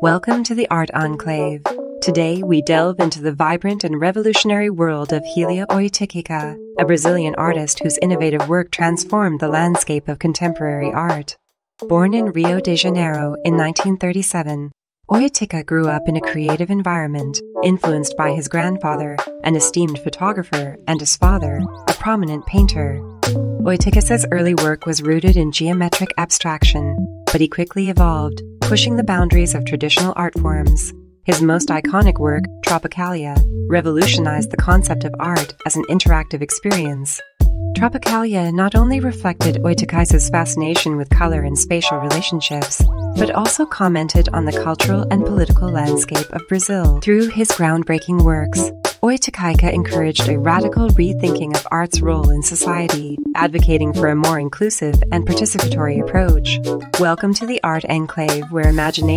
Welcome to the Art Enclave. Today, we delve into the vibrant and revolutionary world of Hélio Oiticica, a Brazilian artist whose innovative work transformed the landscape of contemporary art. Born in Rio de Janeiro in 1937, Oiticica grew up in a creative environment, influenced by his grandfather, an esteemed photographer, and his father, a prominent painter. Oiticica's early work was rooted in geometric abstraction, but he quickly evolved, pushing the boundaries of traditional art forms. His most iconic work, Tropicalia, revolutionized the concept of art as an interactive experience. Tropicalia not only reflected Oiticica's fascination with color and spatial relationships, but also commented on the cultural and political landscape of Brazil. Through his groundbreaking works, Oiticica encouraged a radical rethinking of art's role in society, advocating for a more inclusive and participatory approach. Welcome to the Art Enclave, where imagination